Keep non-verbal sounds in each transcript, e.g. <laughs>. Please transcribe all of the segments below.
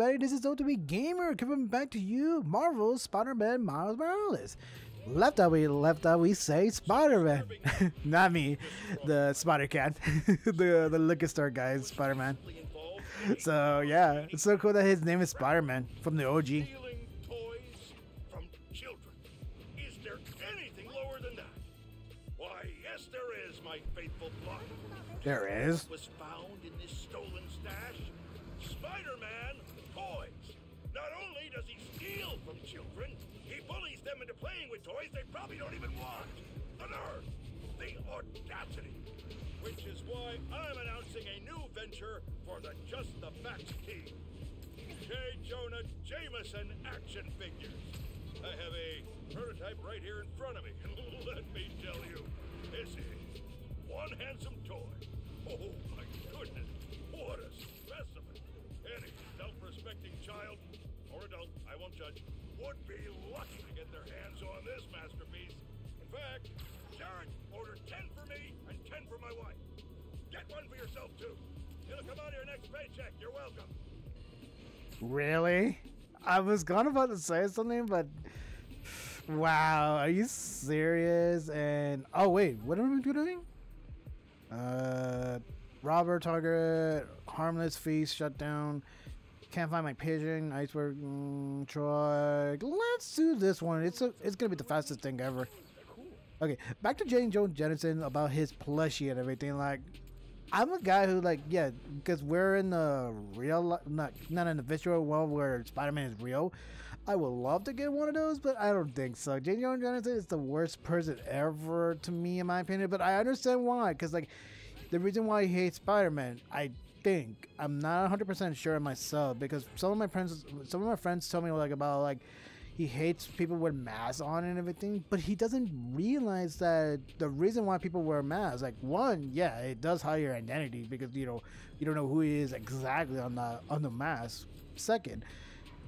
everybody, this is OTB Gamer coming back to you, Marvel's Spider-Man Miles Morales. Left out we left out we say Spider-Man. <laughs> Not me, the Spider-Cat, <laughs> the the liquor store guy, Spider-Man. So yeah, it's so cool that his name is Spider-Man from the OG. Stealing toys from children. Is there anything lower than that? Why, yes, there is, my faithful flock. There is. I'm announcing a new venture for the Just the Facts team. J. Jonah Jameson action figures. I have a prototype right here in front of me, <laughs> let me tell you, this is one handsome toy. Oh Really? I was gonna about to say something, but wow, are you serious? And oh wait, what am I doing? Uh, robber target, harmless feast, shut down. Can't find my pigeon, iceberg, mm. Let's do this one. It's a, it's gonna be the fastest thing ever. Okay, back to Jane Jones Jennison about his plushie and everything. Like, I'm a guy who like yeah, because we're in the real not not in the virtual world where Spider-Man is real. I would love to get one of those, but I don't think so. J. Jonah Jameson is the worst person ever to me, in my opinion. But I understand why, because like the reason why he hates Spider-Man, I think I'm not 100 percent sure myself because some of my friends, some of my friends told me like about like he hates people with masks on and everything, but he doesn't realize that the reason why people wear masks, like one, yeah, it does hide your identity because you know you don't know who he is exactly on the on the mask. Second,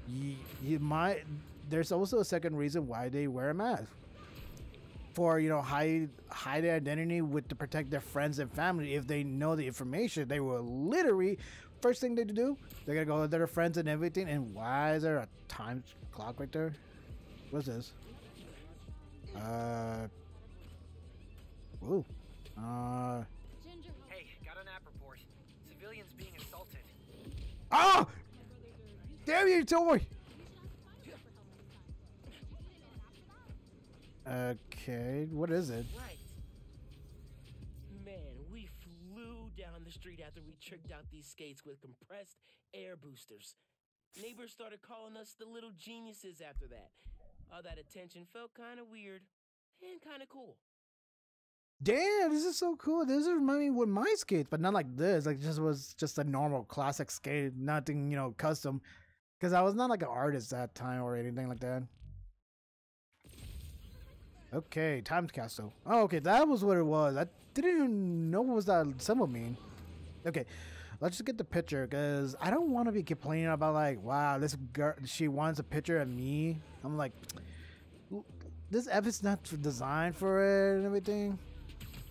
you, you might there's also a second reason why they wear a mask for you know hide hide their identity with to protect their friends and family if they know the information they will literally first thing they do they're gonna go to their friends and everything and why is there a time clock right there what's this uh ooh uh Hey, got an app report. Civilians being assaulted. oh damn you toy okay what is it Right. Man, we flew down the street after we tricked out these skates with compressed air boosters. Neighbors started calling us the little geniuses after that. All that attention felt kind of weird and kind of cool. Damn, this is so cool. This remind me with my skates, but not like this. Like just was just a normal classic skate, nothing, you know, custom. Because I was not like an artist that time or anything like that. Okay, time capsule. Oh, okay, that was what it was. I didn't even know what was that symbol mean. Okay, let's just get the picture because I don't want to be complaining about like, wow, this girl she wants a picture of me. I'm like, this is not designed for it and everything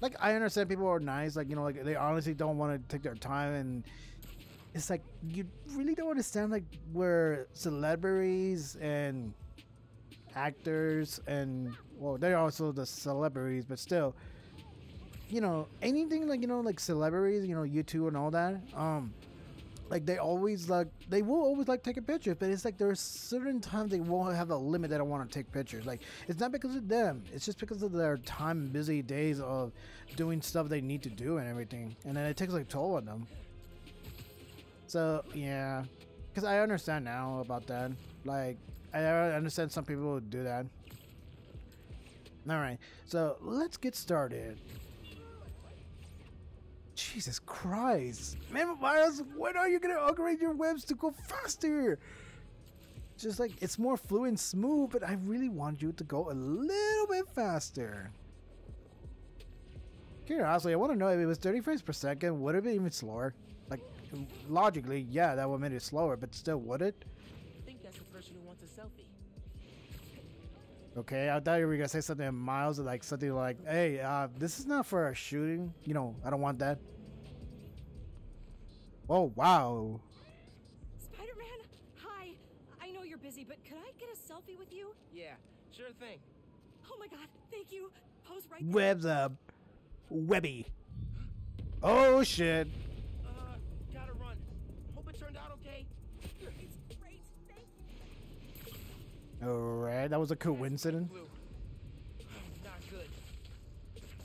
like I understand people are nice, like you know, like they honestly don't want to take their time, and it's like you really don't understand like where celebrities and actors and well, they're also the celebrities, but still, you know, anything like you know, like celebrities, you know, YouTube and all that, um. Like they always like they will always like taking pictures, but it's like there's certain times they won't have a limit. They don't want to take pictures. Like it's not because of them. It's just because of their time, busy days of doing stuff they need to do and everything, and then it takes like toll on them. So yeah, because I understand now about that. Like I understand some people do that. All right, so let's get started. Jesus Christ. Man, Miles, when are you gonna upgrade your webs to go faster? Just like it's more fluid and smooth, but I really want you to go a little bit faster. Curiosity, I want to know if it was 30 frames per second, would it be even slower? Like, logically, yeah, that would make it slower, but still, would it? Okay, I thought you were gonna say something Miles, like something like, "Hey, uh, this is not for a shooting. You know, I don't want that." Oh wow! Spider-Man, hi. I know you're busy, but could I get a selfie with you? Yeah, sure thing. Oh my god, thank you. Pose right there. Webs up. Webby. Oh shit. Alright, that was a coincidence. Not good.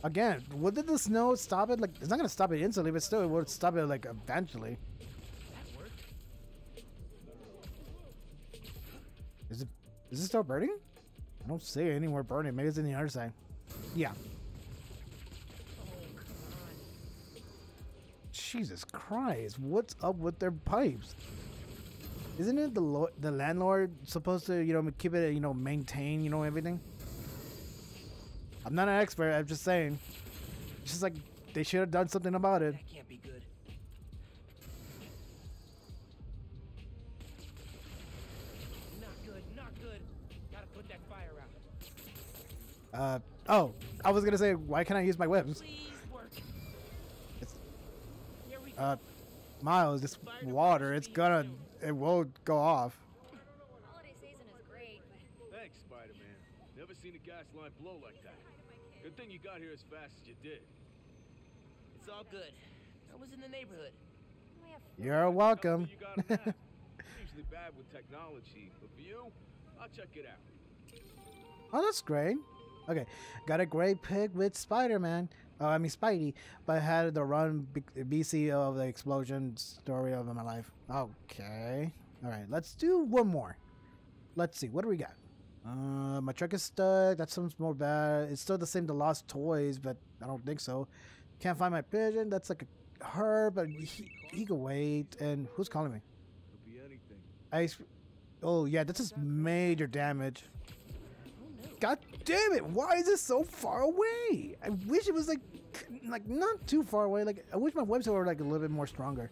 Again, what did the snow stop it? Like, it's not gonna stop it instantly, but still, it would stop it like eventually. Is it? Is it still burning? I don't see any more burning. Maybe it's in the other side. Yeah. Oh. Jesus Christ! What's up with their pipes? Isn't it the lo- the landlord supposed to you know keep it you know maintain you know everything? I'm not an expert. I'm just saying. It's just like they should have done something about it. That can't be good. Not good, not good. Gotta put that fire out. Uh oh, I was gonna say why can't I use my? Please work. It's- Here we go. Uh, Miles, this water, it's gonna, it won't go off. Holiday season is great, but Thanks, Spider-Man. Never seen a gas line blow like that. Good thing you got here as fast as you did. It's all good. I was in the neighborhood. You're welcome. You got 'em now. I'm usually bad with technology, but for you, I'll check it out. Oh, that's great. Okay, got a great pick with Spider-Man. Oh, I mean Spidey, but had the run B- BC of the explosion story of my life. Okay, all right. Let's do one more. Let's see. What do we got? Uh, my truck is stuck. That sounds more bad. It's still the same. The lost toys, but I don't think so. Can't find my pigeon. That's like a her, but he, he can wait. And who's calling me? Could be anything. Ice. Oh yeah, this is major damage. Damn it! Why is this so far away? I wish it was like, like not too far away. Like I wish my webs were like a little bit more stronger.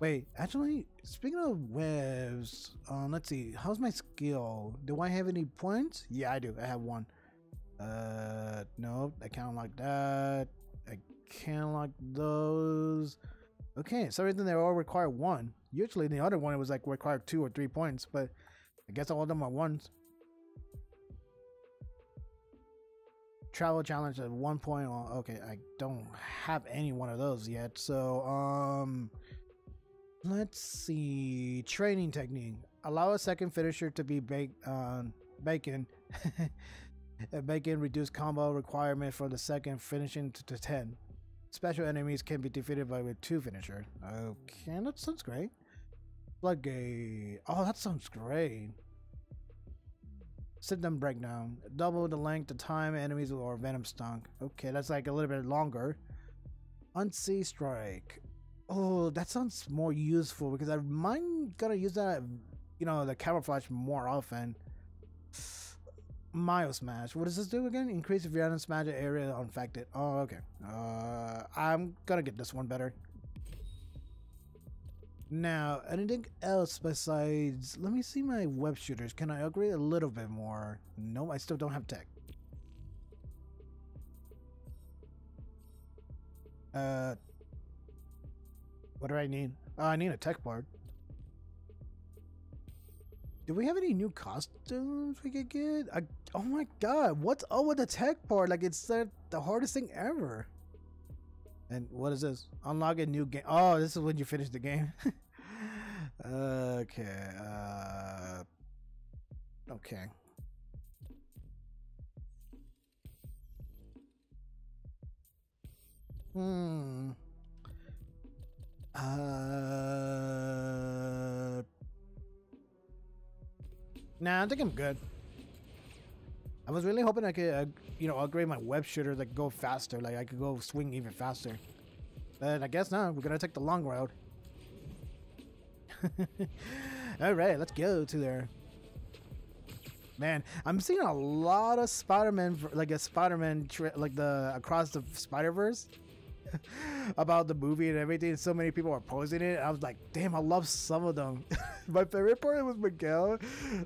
Wait, actually, speaking of webs, um, let's see. How's my skill? Do I have any points? Yeah, I do. I have one. Uh, no, I can't unlock that. I can't unlock those. Okay, so everything they all require one. Usually, the other one it was like required two or three points, but I guess all of them are ones. Travel challenge at one point okay i don't have any one of those yet so um let's see training technique. Allow a second finisher to be baked um bacon <laughs> bacon reduce combo requirement for the second finishing to, to 10 special enemies can be defeated by with two finisher okay that sounds great. Floodgate. Oh that sounds great Symptom breakdown. Double the length of time enemies or venom stung. Okay, that's like a little bit longer. Unsee strike. Oh, that sounds more useful because I might gonna use that, you know, the camouflage more often. Mile smash. What does this do again? Increase the venom smash area infected. Oh, okay. Uh, I'm gonna get this one better. Now, anything else besides? Let me see my web shooters. Can I upgrade a little bit more? No, I still don't have tech. Uh, what do I need? Oh, I need a tech part. Do we have any new costumes we could get? I, oh my god, what's up with the tech part? Like it's the, the hardest thing ever. And what is this? Unlock a new game. Oh, this is when you finish the game. <laughs> okay. Uh, okay. Hmm. Uh. Nah, I think I'm good. I was really hoping I could, uh, you know, upgrade my web shooter, like go faster, like I could go swing even faster. But I guess not. We're gonna take the long road. <laughs> All right, let's go to there. Man, I'm seeing a lot of Spider-Man, like a Spider-Man, like the across the Spider-Verse <laughs> about the movie and everything. So many people are posing it. I was like, damn, I love some of them. <laughs> My favorite part was Miguel.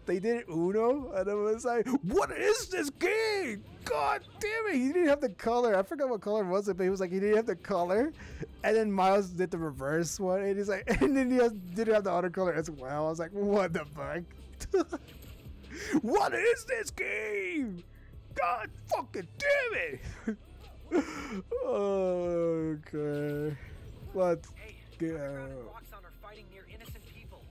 They did Uno, and I was like, what is this game? God damn it! He didn't have the color. I forgot what color was it, but he was like, he didn't have the color. And then Miles did the reverse one, and he's like, <laughs> and then he has, didn't have the other color as well. I was like, what the fuck? what is this game? God fucking damn it! Okay. Let's Hey, go. underground and are fighting near innocent people.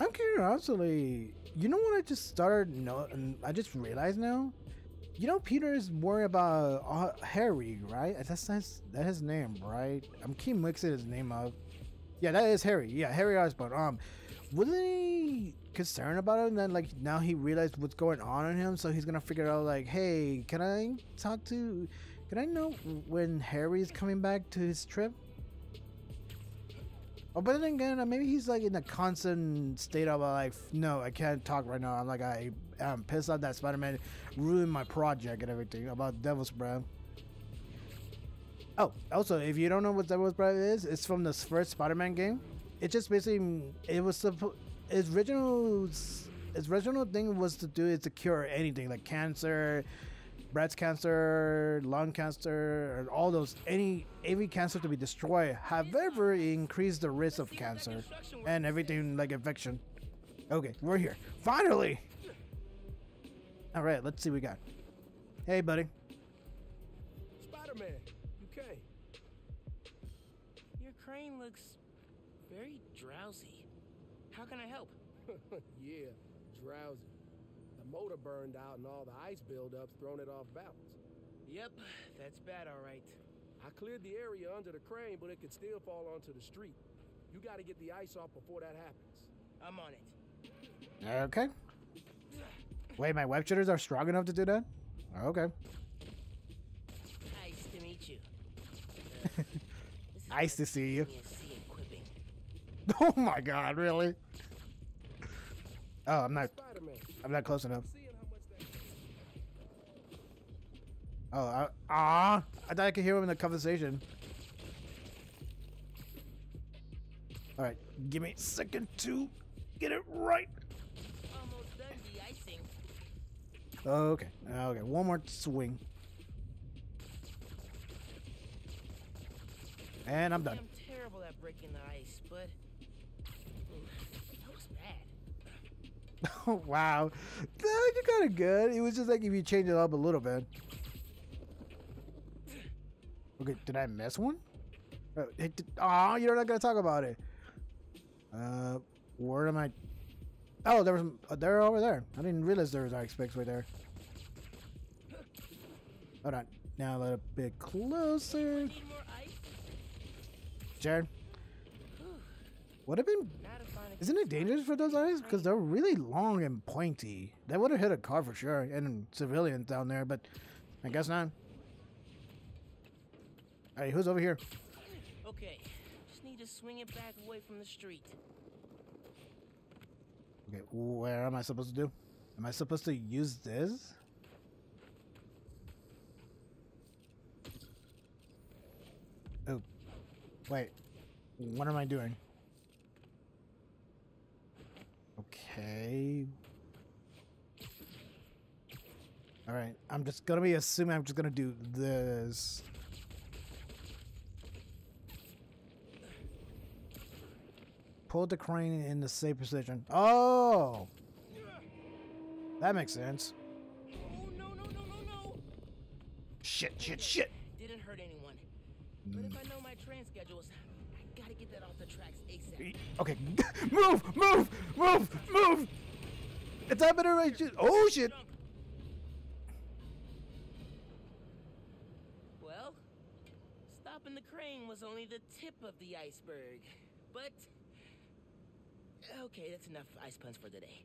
I'm curiously, you know what I just started? No, and I just realized now. You know, Peter is worried about uh, Harry, right? That's that's that's his name, right? I'm keep mixing his name up. Yeah, that is Harry. Yeah, Harry Osborn. Um, wasn't he concerned about it? And then like now he realized what's going on in him, so he's gonna figure out like, hey, can I talk to? Can I know when Harry's coming back to his trip? Oh, but then again, uh, maybe he's like in a constant state of uh, like, no, I can't talk right now. I'm like, I am pissed off that Spider-Man ruined my project and everything about Devil's Breath. Oh, also, if you don't know what Devil's Breath is, it's from the first Spider-Man game. It just basically, it was supposed, its original, its original thing was to do is to cure anything like cancer, breast cancer, lung cancer, and all those any every cancer to be destroyed. However, it increased the risk of cancer and everything like infection. Okay, we're here. Finally. All right, let's see what we got. Hey, buddy. Can I help? <laughs> yeah, drowsy. The motor burned out and all the ice buildups thrown it off balance. Yep, that's bad, all right. I cleared the area under the crane, but it could still fall onto the street. You gotta get the ice off before that happens. I'm on it. Okay. Wait, my web shooters are strong enough to do that? Okay. Nice to meet you. <laughs> Uh, Nice to see you. <laughs> Oh my god, really? Oh, I'm not I'm not close enough. Oh, I, ah, I thought I could hear him in the conversation. All right, give me a second to get it right. Okay, okay, one more swing. And I'm done. I'm terrible at breaking the ice, but <laughs> wow. That- You're kind of good. It was just like if you change it up a little bit. Okay, did I miss one? Oh, it did- Aw, you're not going to talk about it. Uh, where am I? Oh, there was, uh, they're over there. I didn't realize there was ice picks right there. Hold on. Now a little bit closer. Need more ice? Jared, would have been Not a fine Isn't it dangerous for those eyes? Because they're really long and pointy. They would have hit a car for sure, and civilians down there, but I guess not. Hey, who's over here? Okay, just need to swing it back away from the street. Okay, where am I supposed to do? Am I supposed to use this? Oh, wait. What am I doing? Okay. All right. I'm just gonna be assuming I'm just gonna do this. Pull the crane in the safe position. Oh, that makes sense. Oh no no no no no! Shit, shit, shit. Didn't hurt anyone. But if hmm. I know my train gotta get that off the tracks ASAP. Okay, <laughs> move, move, move, move. It's happening right. shit. Oh shit. Well, stopping the crane was only the tip of the iceberg. But okay, that's enough ice puns for today.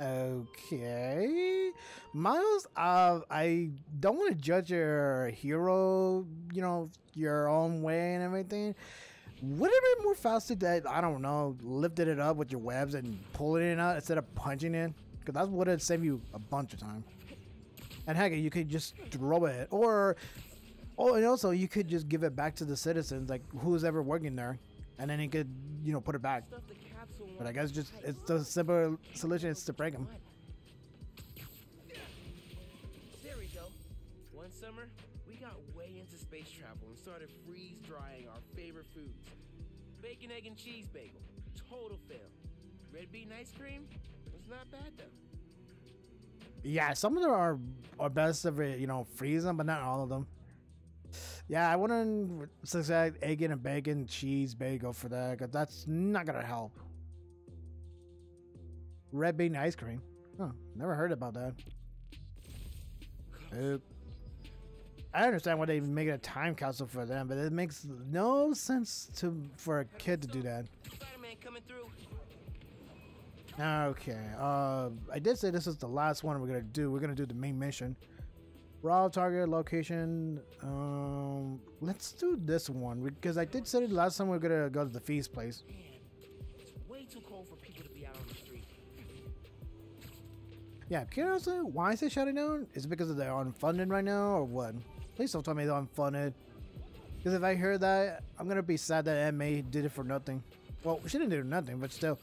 Okay, Miles. Uh, I don't want to judge your hero. You know, your own way and everything. Would it be more faster that I don't know, lifted it up with your webs and pulling it out instead of punching it? Because that would have saved you a bunch of time. And heck, you could just throw it, or oh, and also you could just give it back to the citizens, like who's ever working there, and then he could, you know, put it back. But I guess just it's the simple solution is to break. What? There we go. One summer, we got way into space travel and started freeze drying our favorite foods. Bacon, egg, and cheese bagel. total fail. Red bean ice cream was not bad though. Yeah, some of them are are best if you know freeze them, but not all of them. Yeah, I wouldn't suggest egg and bacon cheese bagel for that because that's not gonna help. Red bean ice cream. Huh, never heard about that. Oop. I understand why they make it a time capsule for them, but it makes no sense to for a kid to do that. Okay. Uh, I did say this is the last one we're gonna do. We're gonna do the main mission. Raw target location. Um, let's do this one because I did say it last time we are gonna go to the feast place. It's way too cold for people to be out on the street. Yeah, curiously, why is it shutting down? Is it because they're unfunded right now or what? Please don't tell me that I'm unfunded. Because if I hear that, I'm gonna be sad that May did it for nothing. Well, she didn't do nothing, but still.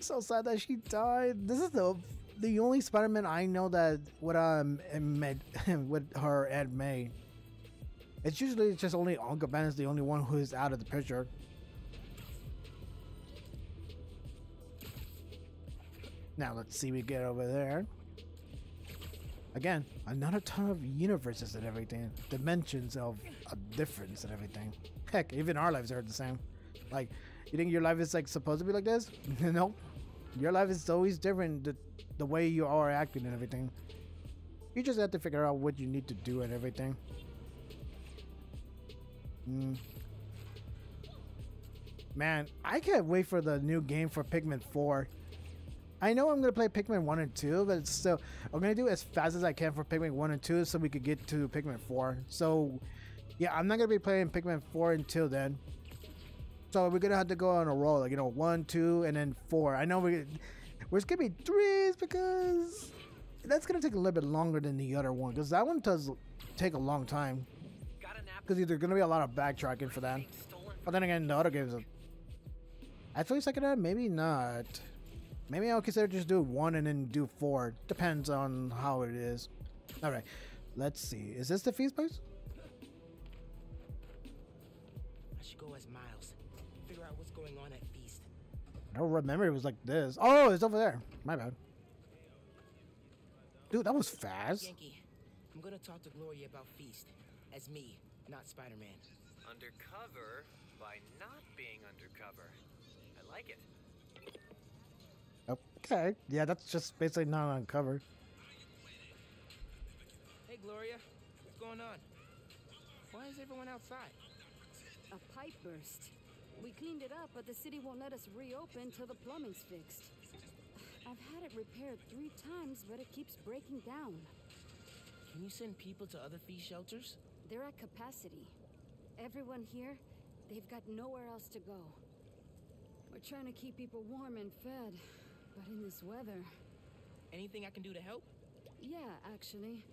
So sad that she died. This is the the only Spider-Man I know that would um met <laughs> with her Aunt May. It's usually just only Uncle Ben is the only one who is out of the picture. Now let's see we get over there. Again, another ton of universes and everything, dimensions of a difference and everything. Heck, even our lives are the same. Like, you think your life is like supposed to be like this? <laughs> no, Your life is always different. The, the way you are acting and everything. You just have to figure out what you need to do and everything. Mm. Man, I can't wait for the new game for Pikmin 4. I know I'm gonna play Pikmin 1 and 2, but it's still I'm gonna do as fast as I can for Pikmin 1 and 2 so we could get to Pikmin 4. So yeah, I'm not gonna be playing Pikmin 4 until then. So we're gonna have to go on a roll, like you know, one, two, and then four. I know we we're be threes because that's gonna take a little bit longer than the other one because that one does take a long time. Got an app Because there's gonna be a lot of backtracking for that. But then again, the other games. Are... Actually, second hand, maybe not. Maybe I'll consider just do one and then do four. Depends on how it is. All right, let's see. Is this the feast place? I should go as Miles. Figure out what's going on at Feast. I don't remember it was like this. Oh, it's over there. My bad. Dude, that was fast. Ganke, I'm gonna talk to Gloria about Feast. As me, not Spider-Man. undercover by not being undercover. I like it. Okay. Yeah, that's just basically not uncovered. Hey, Gloria. What's going on? Why is everyone outside? A pipe burst. We cleaned it up, but the city won't let us reopen till the plumbing's fixed. I've had it repaired three times, but it keeps breaking down. Can you send people to other Feast shelters? They're at capacity. Everyone here, they've got nowhere else to go. We're trying to keep people warm and fed, but in this weather. Anything I can do to help? Yeah, actually.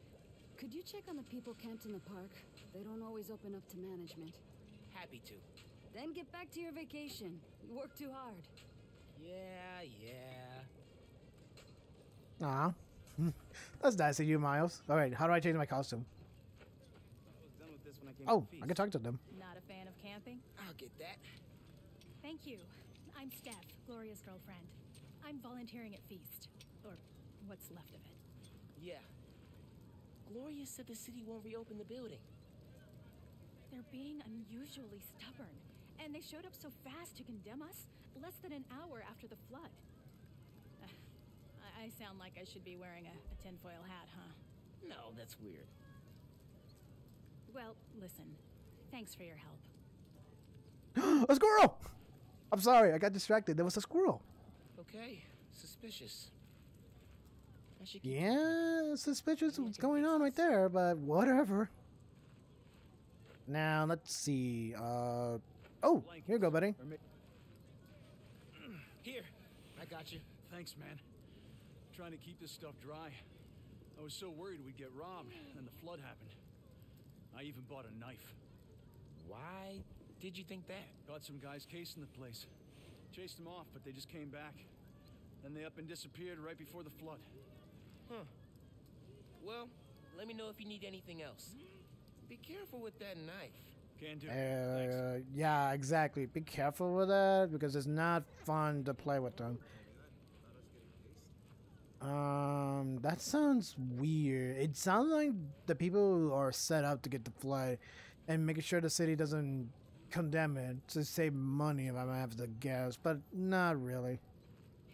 Could you check on the people camped in the park? They don't always open up to management. Happy to. Then get back to your vacation. You work too hard. Yeah, yeah. Aw. <laughs> That's nice of you, Miles. All right, how do I change my costume? Oh, I can talk to them. Not a fan of camping? I'll get that. Thank you. I'm Steph, Gloria's girlfriend. I'm volunteering at Feast. Or what's left of it. Yeah. Gloria said the city won't reopen the building. They're being unusually stubborn. And they showed up so fast to condemn us less than an hour after the flood. Uh, <sighs> I, I sound like I should be wearing a, a tinfoil hat, huh? No, that's weird. Well, listen. Thanks for your help. <gasps> a squirrel! I'm sorry, I got distracted. There was a squirrel. Okay, suspicious. I should keep Yeah, suspicious what's going on right there, but whatever. Now, let's see. Uh, oh, here you go, buddy. <clears throat> Here, I got you. Thanks, man. Trying to keep this stuff dry. I was so worried we'd get robbed, and the flood happened. I even bought a knife. Why did you think that? Got some guys casing the place. Chased them off, but they just came back. Then they up and disappeared right before the flood. Huh. Well, let me know if you need anything else. Be careful with that knife. Can do. Uh, yeah, exactly. Be careful with that because it's not fun to play with them. Um, that sounds weird. It sounds like the people are set up to get the flood and making sure the city doesn't condemn it to save money if I might have to guess, but not really.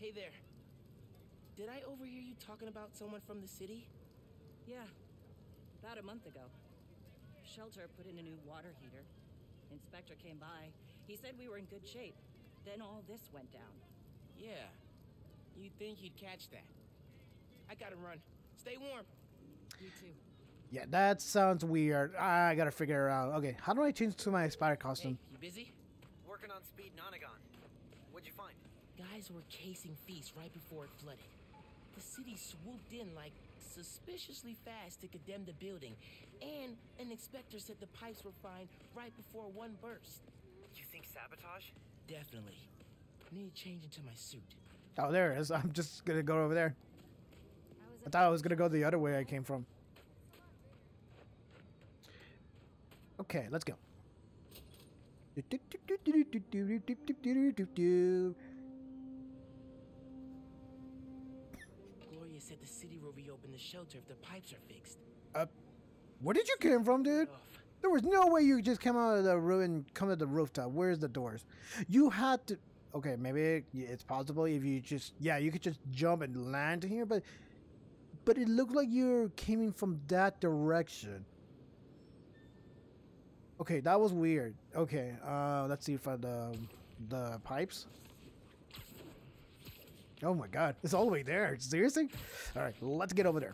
Hey there. Did I overhear you talking about someone from the city? Yeah, about a month ago. Shelter put in a new water heater. Inspector came by. He said we were in good shape. Then all this went down. Yeah. You'd think he'd catch that. I gotta run. Stay warm. You too. Yeah, that sounds weird. I gotta figure it out. Okay, how do I change to my spider Hey, costume? you busy? Working on speed Nonagon. What'd you find? Guys were casing feast right before it flooded. The city swooped in like suspiciously fast to condemn the building, and an inspector said the pipes were fine right before one burst. You think sabotage? Definitely. Need to change into my suit. Oh, there it is. I'm just gonna go over there. I thought I was gonna go the other way I came from. Okay, let's go. The shelter if the pipes are fixed. Where did you come from, dude? There was no way you just came out of the room and come to the rooftop. Where's the doors? You had to. Okay, maybe it's possible if you just yeah, you could just jump and land here, but but it looked like you're coming from that direction. Okay, that was weird. Okay, uh, let's see for the the pipes. Oh my god, it's all the way there. Seriously? All right, let's get over there.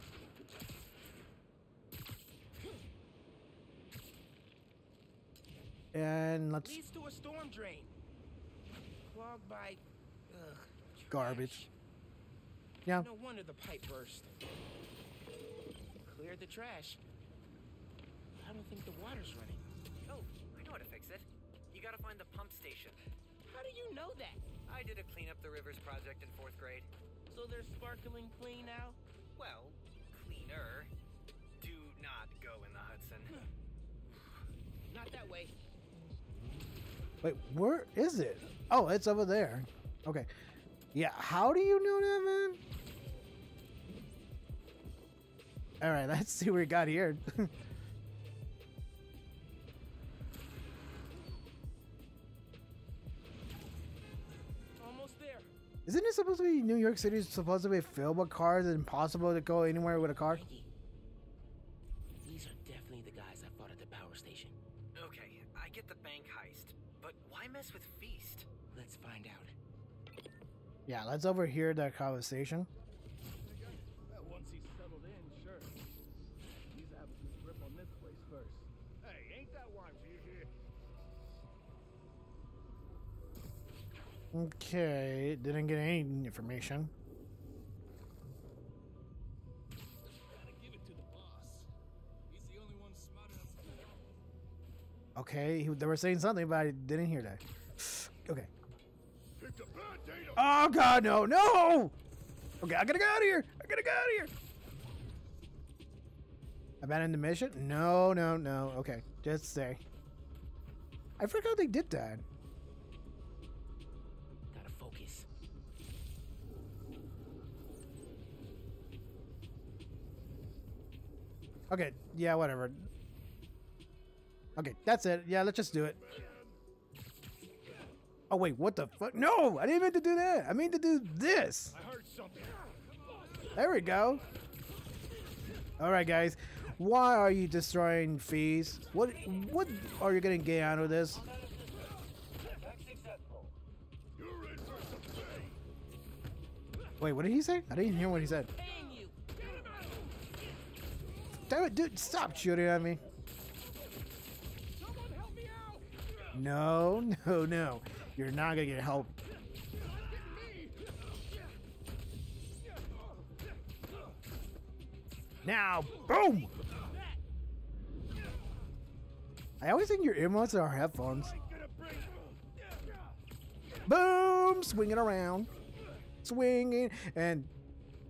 And let's Leads to a storm drain. Clogged by. Ugh. garbage. Yeah. No wonder the pipe burst. Cleared the trash. I don't think the water's running. Oh, I know how to fix it. You gotta find the pump station. How do you know that? I did a clean up the rivers project in fourth grade. So they're sparkling clean now? Well, cleaner. Do not go in the Hudson. <laughs> Not that way. Wait, where is it? Oh, it's over there. Okay. Yeah, how do you know that, man? All right, <laughs> let's see what we got here. <laughs> Isn't it supposed to be New York City is supposed to be filled with cars and impossible to go anywhere with a car? Frankie. These are definitely the guys I fought at the power station. Okay, I get the bank heist, but why mess with Feast? Let's find out. Yeah, let's overhear that conversation. Okay, didn't get any information. Okay, they were saying something, but I didn't hear that. <sighs> Okay. Oh God, no, no! Okay, I gotta get out of here. I gotta get out of here. Abandon the mission? No, no, no. Okay, just stay. I forgot they did that. Okay, yeah, whatever. Okay, that's it. Yeah, let's just do it. Oh wait, what the fuck? No, I didn't mean to do that. I mean to do this. There we go. All right, guys. Why are you destroying Feast? What what are you gonna get out of this? Wait, what did he say? I didn't hear what he said. Damn it, dude! Stop shooting at me. Someone help me out! No, no, no. You're not gonna get help. Now, boom! I always think your earmuffs are headphones. Boom! Swinging around. Swinging. And,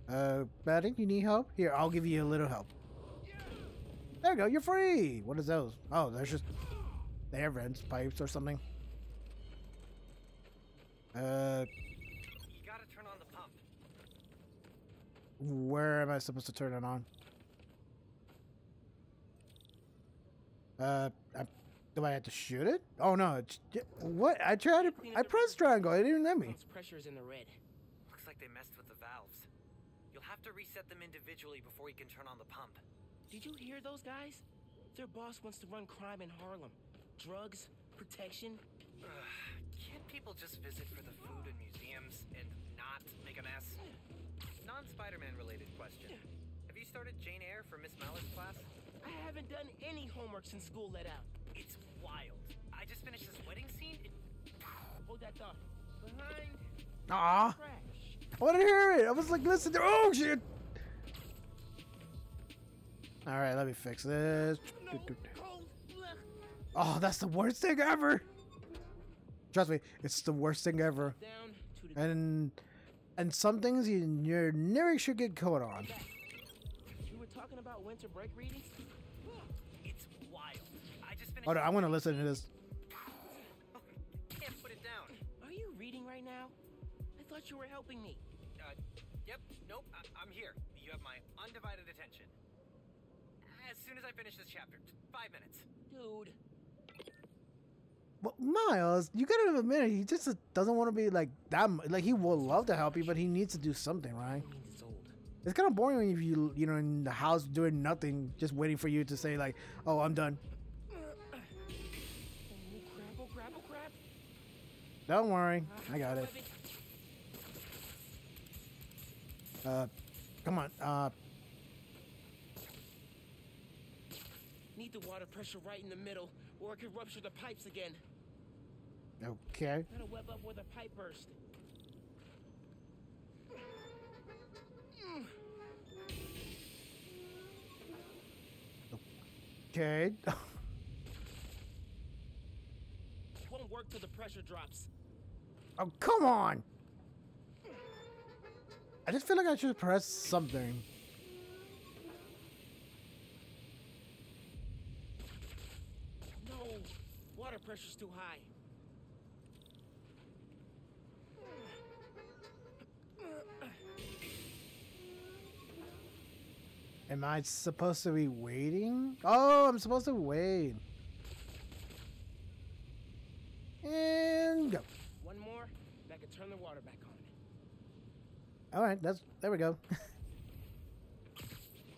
uh, Betty, you need help? Here, I'll give you a little help. There you go, you're free! What is those? Oh, there's just. air vents, pipes, or something. Uh, You gotta turn on the pump. where am I supposed to turn it on? Uh, I, do I have to shoot it? Oh no! It's, what? I tried to. I pressed triangle. It didn't let me. Its pressure is in the red. Looks like they messed with the valves. You'll have to reset them individually before you can turn on the pump. Did you hear those guys? Their boss wants to run crime in Harlem. Drugs, protection. Can't people just visit for the food and museums and not make a mess? Non-Spider-Man related question. Have you started Jane Eyre for Miss Mallard's class? I haven't done any homework since school let out. It's wild. I just finished this wedding scene. It, <sighs> Hold that thought. Behind Aw. trash. I want to hear it. I was like, listen. To, oh shit. All right, let me fix this. Oh, that's the worst thing ever. Trust me, it's the worst thing ever. Down to the And and some things you you never should get caught on. back. We were talking about winter break readings. it's wild. I just finished. Hold on, I want to listen to this. Can't put it down. Are you reading right now? I thought you were helping me. Uh, yep. Nope. I- I'm here. You have my undivided attention. As soon as I finish this chapter, five minutes. Dude, Well, Miles, you gotta admit, he just doesn't want to be like that. mu- Like he will love to help you, but he needs to do something, right? means it's old. It's kind of boring when you you know in the house doing nothing, just waiting for you to say like, "Oh, I'm done." Oh crap, oh crap, oh crap. Don't worry, I got it. Uh, come on. Uh, Need the water pressure right in the middle, or it could rupture the pipes again. okay. Gotta web up where the pipe burst. Okay. Won't work till the pressure drops. oh, come on. I just feel like I should press something. No, water pressure's too high. Am I supposed to be waiting? Oh, I'm supposed to wait. And go. One more, and I can turn the water back on. All right, that's there we go. <laughs>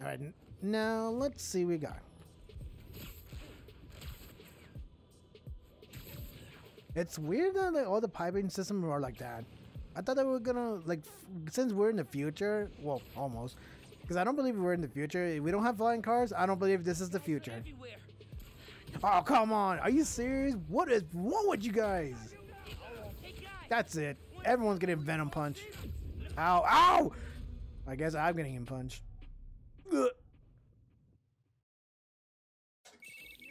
All right, now let's see what we got. It's weird that like, all the piping systems are like that. I thought they were gonna like since we're in the future. Well, almost, because I don't believe we're in the future. We don't have flying cars. I don't believe this is the future. Oh come on, are you serious? What is what with you guys? That's it. Everyone's getting venom punch. Ow, ow! I guess I'm getting him punched. Ugh. hear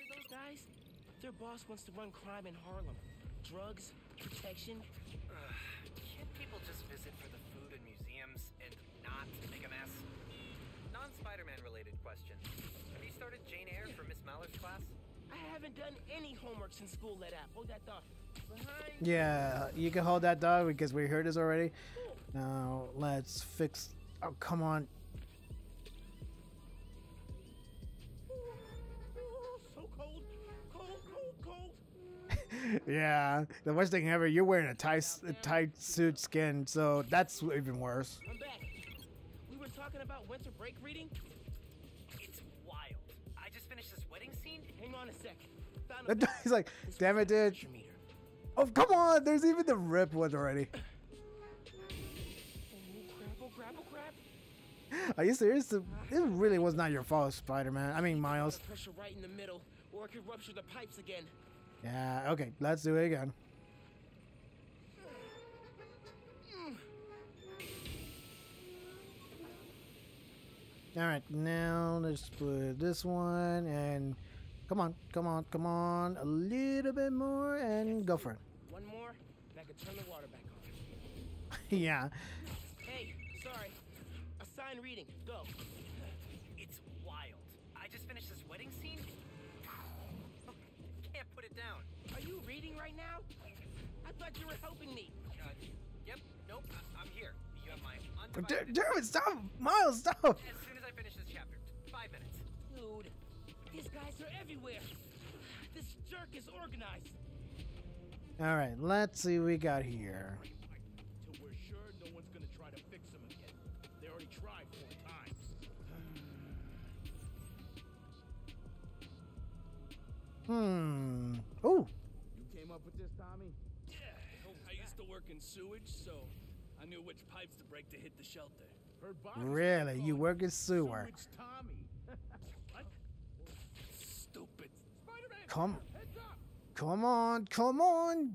those guys? Their boss wants to run crime in Harlem. Drugs, protection. Can't people just visit for the food and museums and not make a mess? Non-Spider-Man related question. Have you started Jane Eyre for Miss Mallard's class? I haven't done any homework since school let out. Hold that thought. Behind. Yeah, you can hold that dog because we heard this already. Now let's fix. Oh come on. Yeah, the worst thing ever. You're wearing a tight, a tight suit skin, so that's even worse. I'm back. We were talking about winter break reading. It's wild. I just finished this wedding scene. Hang on a sec. Found a <laughs> He's like, damn it, dude. Oh come on, there's even the rip one already. <laughs> Are you serious? It really was not your fault, Spider-Man. I mean Miles. Pressure right in the middle, or it could rupture the pipes again. Yeah, okay, let's do it again. Alright, now let's put this one and come on, come on, come on. A little bit more and go for it. One more, and I can turn the water back on. <laughs> yeah. Hey, sorry. Assign reading. Go. Right now? I thought you were helping me. Uh, yep, nope, I- I'm here. You have my D- undivided... Damn! Stop, Miles! Stop! As soon as I finish this chapter. Five minutes. Dude, these guys are everywhere. This jerk is organized. All right, let's see what we got here. Till we're sure no one's gonna try to fix them again. They already tried four times. Hmm. Oh, work in sewage, so I knew which pipes to break to hit the shelter. Her really? You work in sewer? Sewage Tommy. <laughs> what? Stupid. Spider-Man. Come, Heads come on, come on!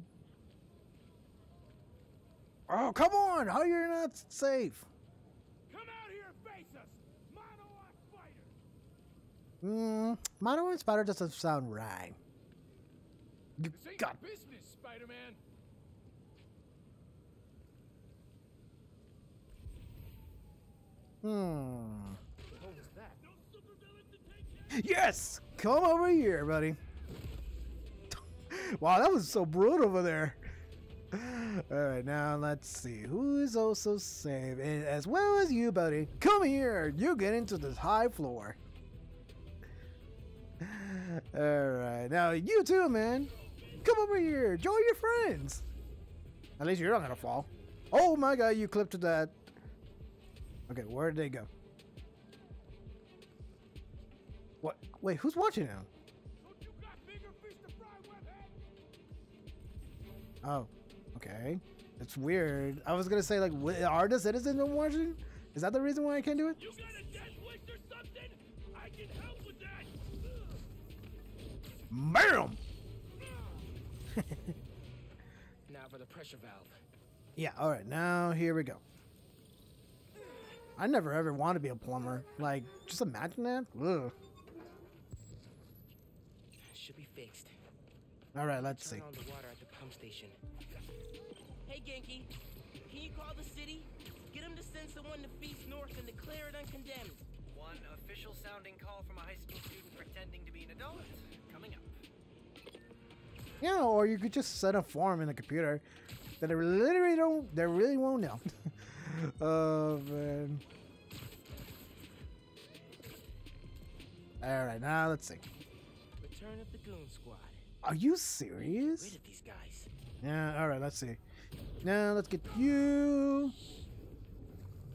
Oh, come on! How you're not safe? Come out here and face us. Monolith fighter. Hmm. Mono and Spider doesn't sound right. You This ain't got. business, Spider-Man. Hmm. Yes! Come over here, buddy. <laughs> wow, that was so brutal over there. Alright, now let's see. Who is also safe? And as well as you, buddy. Come here! You get into this high floor. <laughs> Alright, now you too, man. Come over here. Join your friends. At least you're not gonna fall. Oh my god, you clipped that. Okay, where did they go? What? Wait, who's watching now? Don't you got bigger fish to fry, webhead? Oh, okay. It's weird. I was gonna say like, are the citizens watching? Is that the reason why I can't do it? You got a death wish or something? I can help with that. Bam! Now for the pressure valve. Yeah. All right. Now here we go. I never ever want to be a plumber. Like, just imagine that. Ugh. Should be fixed. All right. Let's Turn see. on the water at the pump station. Hey, Ganke. Can you call the city? Get them to send someone to Feast North and declare it uncondemned. One official sounding call from a high school student pretending to be an adult. Coming up. Yeah. Or you could just set a form in the computer that they literally don't. They really won't know. <laughs> oh man. All right. Now let's see. Return of the Goon Squad. Are you serious? Rid of these guys. Yeah, alright, let's see. Now let's get you.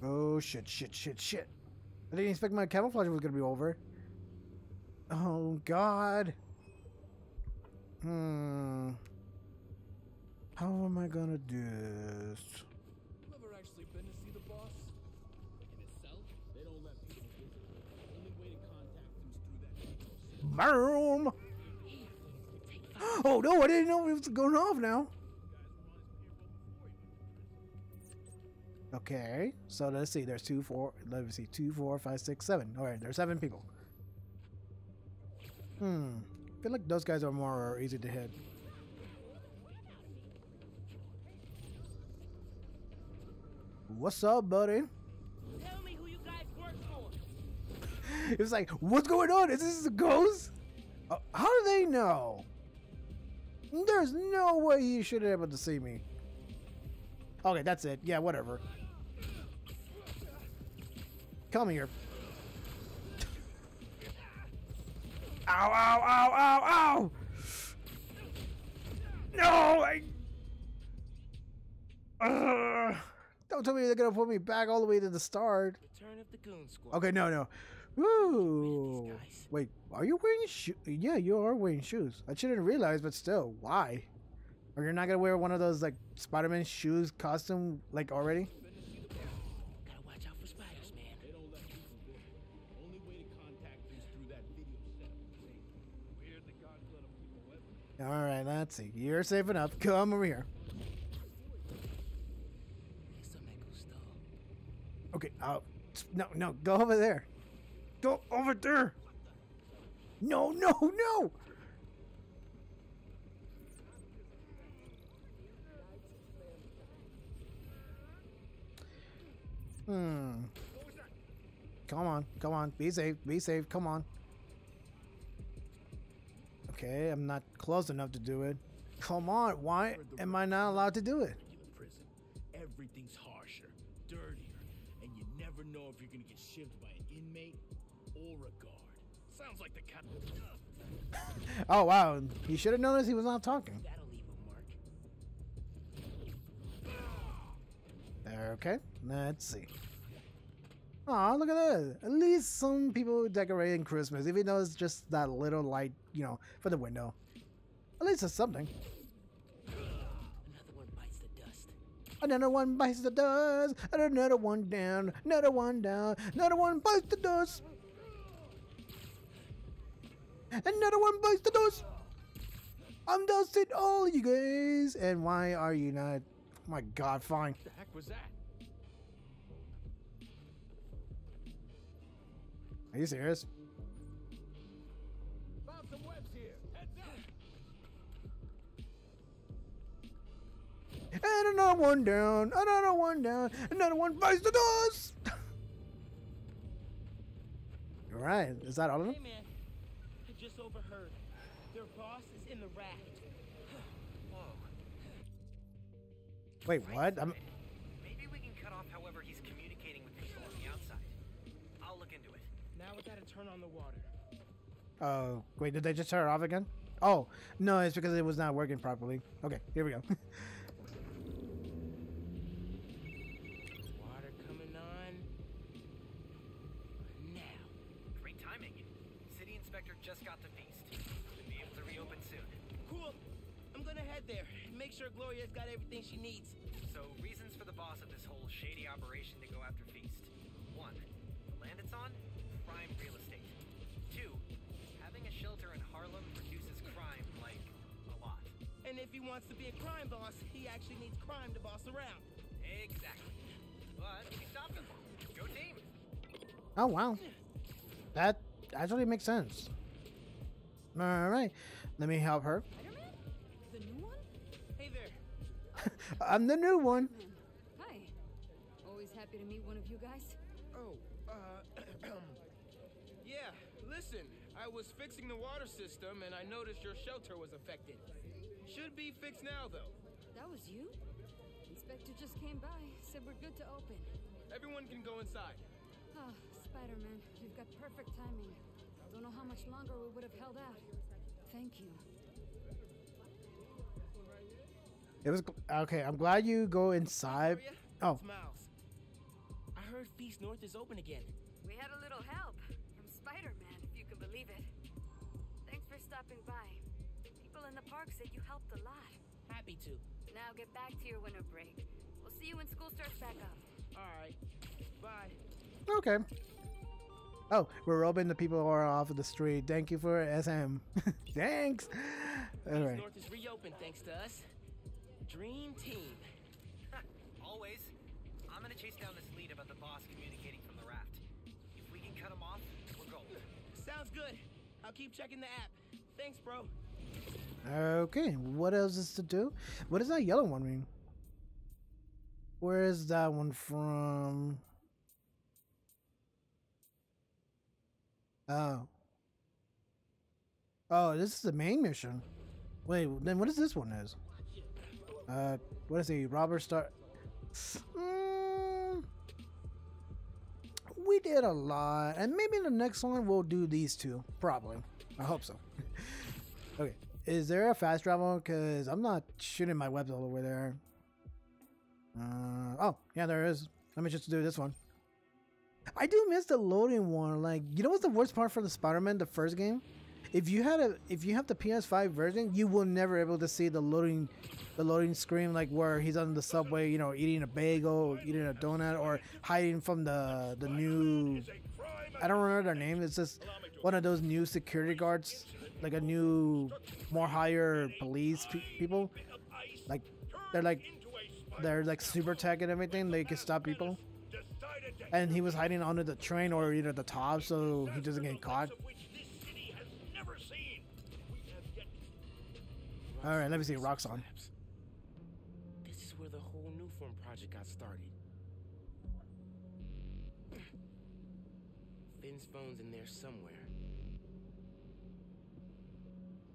Oh shit, shit, shit, shit. I didn't expect my camouflage was gonna be over. Oh god. Hmm. How am I gonna do this? Boom! Oh no, I didn't know it was going off now. Okay, so let's see. There's two, four. Let me see. Two, four, five, six, seven. All right, there's seven people. Hmm. I feel like those guys are more easy to hit. What's up, buddy? Tell me who you guys work for. It was like, what's going on? Is this a ghost? Uh, how do they know? There's no way you should be able to see me. Okay, that's it. Yeah, whatever. Come here. Ow, ow, ow, ow, ow! No, I. Ugh. Don't tell me they're gonna put me back all the way to the start. Return of the Goon Squad. Okay, no, no. Ooh. Wait, are you wearing shoes? Yeah, you are wearing shoes. I shouldn't realize, but still, why? Are you're not gonna wear one of those like Spider-Man shoes costume like already? Gotta watch out for spiders, man. They don't let people. Only way to contact is through that video set. Weird the gods let him keep a weapon. All right, let's see. You're safe enough. <laughs> Come over here. Eso me gustó. Okay. Uh, no, no, go over there. Go over there. No, no, no. Hmm. Come on, come on. Be safe. Be safe. Come on. Okay, I'm not close enough to do it. Come on, why am I not allowed to do it? Prison. Everything's harsher, dirtier, and you never know if you're gonna get shivved by an inmate or. Sounds like the kind Oh wow, you should have noticed he was not talking. That'll leave a mark. Okay, let's see. Aw, look at that. At least some people decorating Christmas, even though it's just that little light, you know, for the window. At least it's something. Another one bites the dust. Another one bites the dust. Another one down. Another one down. Another one bites the dust. Another one bites the dust. I'm dusting all you guys. And why are you not? Oh my God, fine. What the heck was that? Are you serious? Found some webs here. Heads up. And another one down. Another one down. Another one bites the dust. <laughs> All right. Is that all of them? Hey man, I just overheard. Their boss is in the raft. Whoa. Wait, what? I'm. Maybe we can cut off however he's communicating with people on the outside. I'll look into it. Now we gotta turn on the water. Oh, wait, did they just turn it off again? Oh, no, it's because it was not working properly. Okay, here we go. <laughs> Gloria's got everything she needs. So, reasons for the boss of this whole shady operation to go after Feast. One, the land it's on, prime real estate. Two, having a shelter in Harlem reduces crime like a lot. And if he wants to be a crime boss, he actually needs crime to boss around. Exactly. But we stopped him. Go team. oh, wow. That actually makes sense. All right, let me help her. I'm the new one. Hi. Always happy to meet one of you guys. Oh, uh, <clears throat> yeah, listen, I was fixing the water system and I noticed your shelter was affected. Should be fixed now, though. That was you? Inspector just came by, said we're good to open. Everyone can go inside. Ah, Spider-Man, you've got perfect timing. Don't know how much longer we would have held out. Thank you. It was okay. I'm glad you go inside. Oh, Miles. I heard Feast North is open again. We had a little help from Spider-Man, if you can believe it. Thanks for stopping by. People in the park said you helped a lot. Happy to. Now get back to your winter break. We'll see you when school starts back up. Alright. Bye. okay. Oh, we're open. The people who are off of the street. Thank you for SM. <laughs> Thanks. All right. North is reopened thanks to us. Dream team. Always. I'm gonna chase down this lead about the boss communicating from the raft. If we can cut him off, we're gold. Sounds good. I'll keep checking the app. Thanks, bro. Okay. What else is to do? What does that yellow one mean? Where is that one from? Oh. Oh, this is the main mission. Wait, then what is this one is? Uh, what is he? Robert Star. Mm, we did a lot, and maybe the next one we'll do these two. Probably. I hope so. <laughs> okay. Is there a fast travel? Because I'm not shooting my webs all over there. Uh, oh, yeah, there is. Let me just do this one. I do miss the loading one. Like, you know what's the worst part for the Spider-Man, the first game? If you had a, if you have the PS5 version, you will never able to see the loading, the loading screen like where he's on the subway, you know, eating a bagel, eating a donut, or hiding from the the new. I don't remember their name. It's just one of those new security guards, like a new, more higher police pe- people. Like they're like they're like super tech and everything. They can stop people. And he was hiding under the train or either the top, so he doesn't get caught. All right, let me see. Roxxon. This is where the whole new form project got started. Phin's phone's in there somewhere.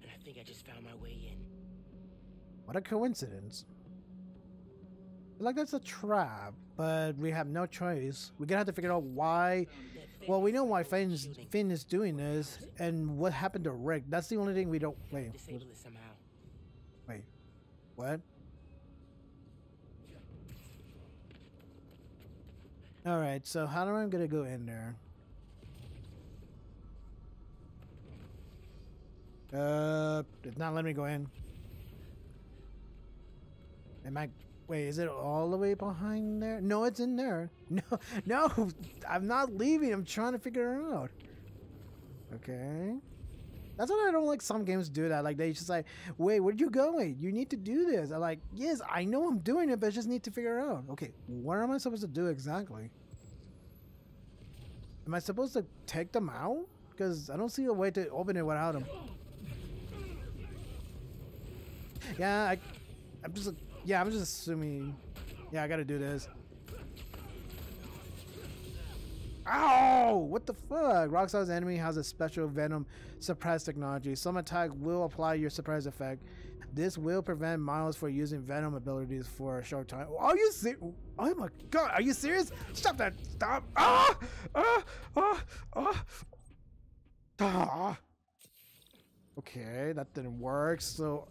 And I think I just found my way in. What a coincidence. Like that's a trap, but we have no choice. We're gonna have to figure out why. Well, we know why Phin is, Phin is doing this, and what happened to Rick. That's the only thing we don't. Wait, what? All right, so how am I gonna go in there? Uh, it's not letting me go in. Am I? Wait, is it all the way behind there? No, it's in there. <laughs> No, no, I'm not leaving. I'm trying to figure it out. Okay. That's what I don't like. Some games do that. Like they just like, wait, where'd you going? You need to do this. I'm like, yes, I know I'm doing it, but I just need to figure out. Okay, what am I supposed to do exactly? Am I supposed to take them out? Because I don't see a way to open it without them. Yeah, I, I'm just, yeah, I'm just assuming. Yeah, I gotta do this. Ow! What the fuck? Rockstar's enemy has a special Venom suppress technology. Some attack will apply your surprise effect. This will prevent Miles from using Venom abilities for a short time. Are you serious? Oh my god, are you serious? Stop that! Stop! Ah! Ah! Ah! Ah! ah. Okay, that didn't work. So,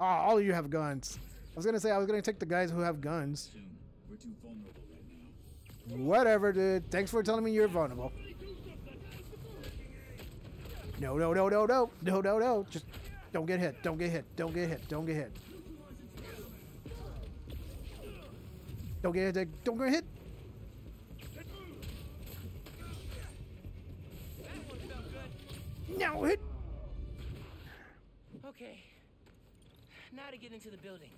ah, all of you have guns. I was gonna say I was gonna take the guys who have guns. Soon. We're too vulnerable right now. Whatever, dude. Thanks for telling me you're vulnerable. No, no, no, no, no, no, no, no. Just don't get hit. Don't get hit. Don't get hit. Don't get hit. Don't get hit. Don't get hit. That one felt good. No hit. Okay. Now to get into the building.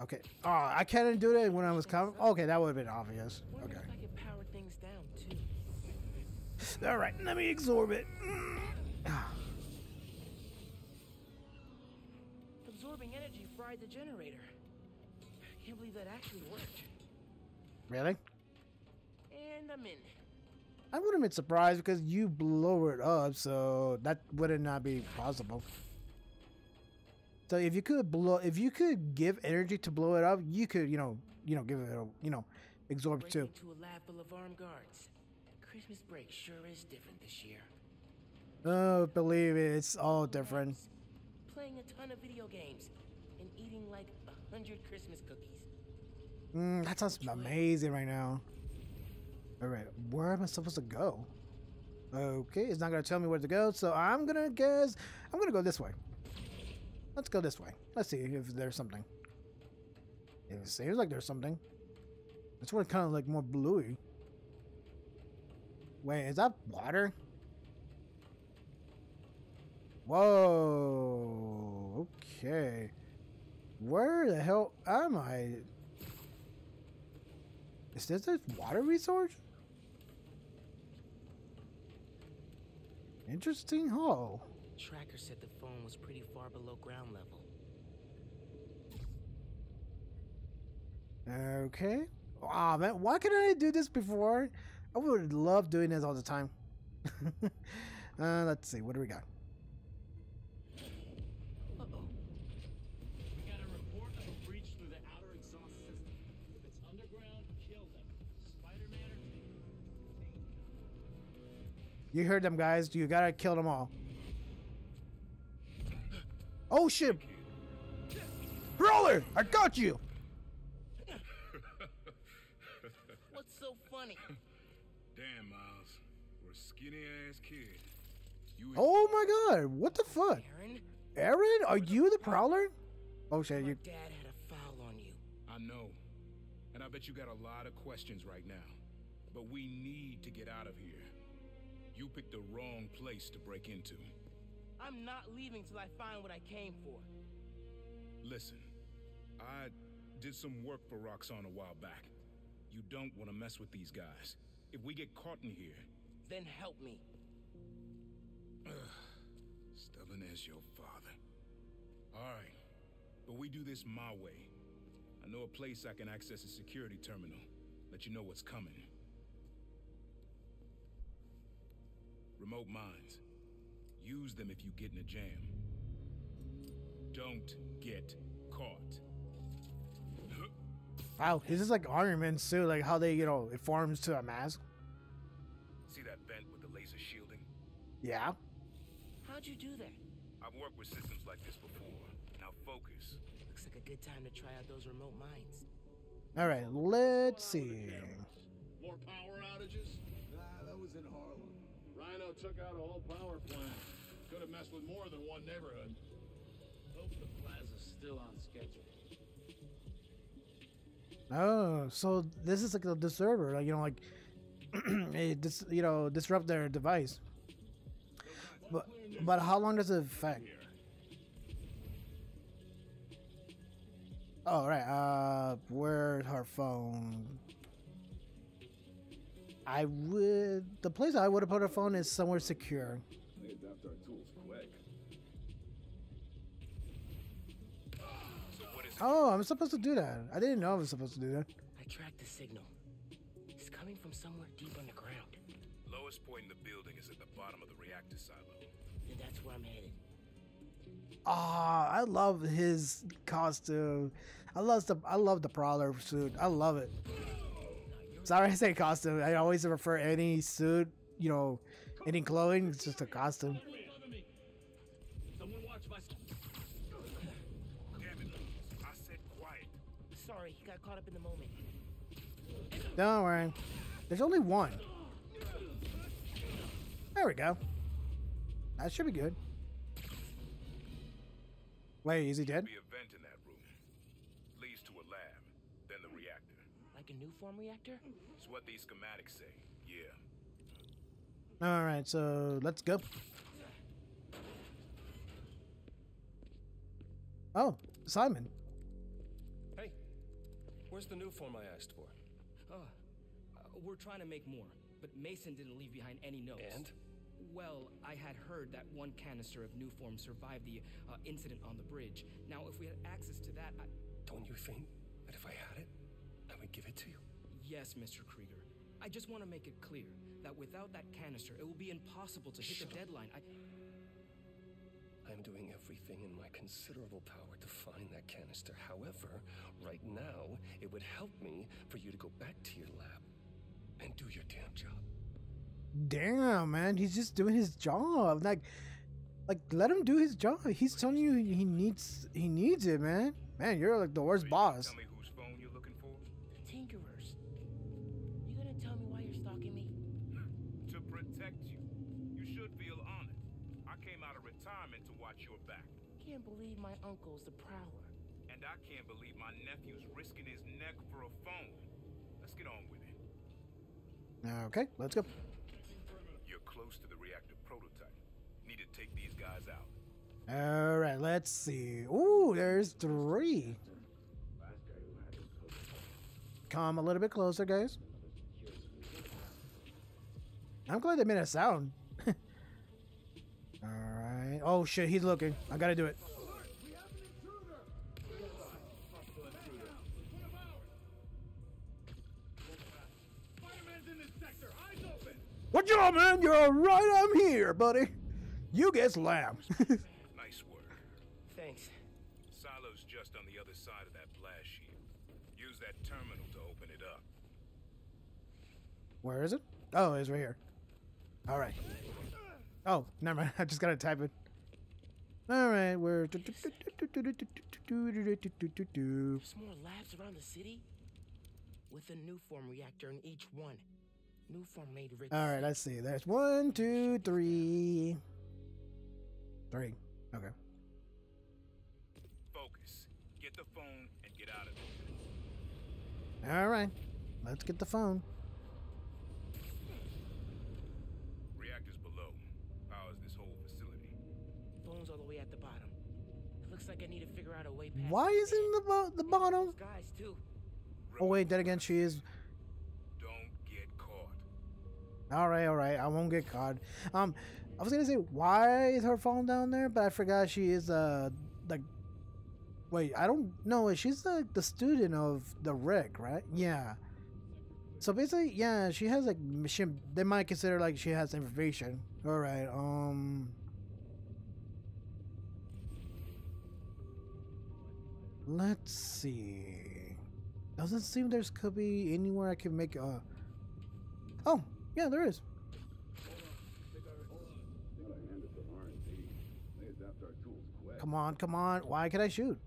Okay. Oh, I couldn't do that when I was coming. Okay, that would have been obvious. Okay. if I could power things down too. All right. Let me absorb it. Absorbing energy fried the generator. I Can't believe that actually worked. Really? And I'm in. I wouldn't have been surprised because you blow it up, so that would not be possible. So if you could blow, if you could give energy to blow it up, you could, you know, you know, give it, a, you know, absorb Breaking too. into a lab full of armed guards. Christmas break sure is different this year. Oh, believe it, it's all different. Playing a ton of video games and eating like a hundred Christmas cookies. Mm, that sounds amazing right now. All right, where am I supposed to go? Okay, it's not gonna tell me where to go, so I'm gonna guess I'm gonna go this way. Let's go this way. Let's see if there's something. It seems like there's something. This one kind of like more bluey. Wait, is that water? Whoa. Okay. Where the hell am I? Is this a water resource? Interesting hole. Tracker said the phone was pretty far below ground level. Okay. Ah man, why couldn't I do this before? I would love doing this all the time. <laughs> uh, let's see, what do we got? Uh-oh. We got a report of a breach through the outer exhaust system. If it's underground, kill them. Spider-Man or You heard them guys, you gotta kill them all. Oh shit! Brawler, I got you! What's so funny? <laughs> skinny ass kid. You Oh my god, what the fuck? Aaron, Aaron, are you the Prowler? Oh shit, my you. dad had a foul on you. I know. And I bet you got a lot of questions right now. But we need to get out of here. You picked the wrong place to break into. I'm not leaving till I find what I came for. Listen, I did some work for Roxxon a while back. You don't want to mess with these guys. If we get caught in here, Then help me. <sighs> stubborn as your father. Alright, but we do this my way. I know a place I can access a security terminal. Let you know what's coming. Remote mines. Use them if you get in a jam. Don't get caught. Wow, this is like Iron Man suit, like how they, you know, it forms to a mask. See that vent with the laser shielding? Yeah. How'd you do that? I've worked with systems like this before. Now focus. Looks like a good time to try out those remote mines. All right, let's see. More power outages? Nah, that was in Harlem. Rhino took out a whole power plant. Could have messed with more than one neighborhood. Hope the plaza's still on schedule. Oh, so this is like a disturber, like you know, like it <clears throat> dis, you know, disrupt their device. But but how long does it affect? Oh right, uh, where's her phone? I would the place I would have put her phone is somewhere secure. We adapt our tools quick. Oh, I'm supposed to do that. I didn't know I was supposed to do that. I tracked the signal. It's coming from somewhere deep underground. Lowest point in the building is at the bottom of the reactor silo. And that's where I'm headed. Ah, I love his costume. I love the I love the Prowler suit. I love it. Sorry, I say costume. I always refer any suit, you know, any clothing. It's just a costume. Someone watch my. Damn it. I. Sorry, got caught up in the moment. Don't worry. There's only one. There we go. That should be good. Wait, is he dead? Be a vent in that room. Leads to a lab, then the reactor. Like a Nuform reactor? It's what these schematics say. Yeah. All right, so let's go. Oh, Simon. Hey, where's the Nuform I asked for? We're trying to make more, but Mason didn't leave behind any notes. And? Well, I had heard that one canister of new form survived the uh, incident on the bridge. Now, if we had access to that, I... Don't you think that if I had it, I would give it to you? Yes, Mr. Krieger. I just want to make it clear that without that canister, it will be impossible to hit Shut the up. deadline. I... I'm doing everything in my considerable power to find that canister. However, right now, it would help me for you to go back to your lab and do your damn job. Damn, man, he's just doing his job. Like, like let him do his job. He's telling you he needs he needs it, man. Man, you're like the worst boss. Tell me whose phone you're looking for? Tinkerers. You gonna tell me why you're stalking me? <laughs> To protect you. You should feel honored. I came out of retirement to watch your back. Can't believe my uncle's the prowler. And I can't believe my nephew's risking his neck for a phone. Let's get on with it. Okay, let's go. You're close to the reactor prototype. Need to take these guys out. All right, let's see. Ooh, there's three. Come a little bit closer, guys. I'm glad they made a sound. <laughs> All right. Oh shit, he's looking. I gotta do it. What you man? You're right. I'm here, buddy. You get slammed. Nice work. Thanks. Silo's just on the other side of that blast shield. Use that terminal to open it up. Where is it? Oh, it's right here. All right. Oh, never mind. I just gotta type it. All right, we're. There's more labs around the city? With a Nuform reactor in each one. All right, let's see. There's one, two, three, three. Okay. Focus. Get the phone and get out of there. All right. Let's get the phone. Reactors below. Powers this whole facility. Phone's all the way at the bottom. It looks like I need to figure out a way past. Why is it in the bo- the bottom? Guys too. Oh wait, then again, she is. All right, all right. I won't get caught. Um, I was gonna say why is her phone down there, but I forgot she is uh like. Wait, I don't know. She's like the student of the Rick, right? Yeah. So basically, yeah, she has like she, they might consider like she has information. All right. Um. Let's see. Doesn't seem there's could be anywhere I can make a. Oh, yeah, there is. Come on, come on. Why can I shoot?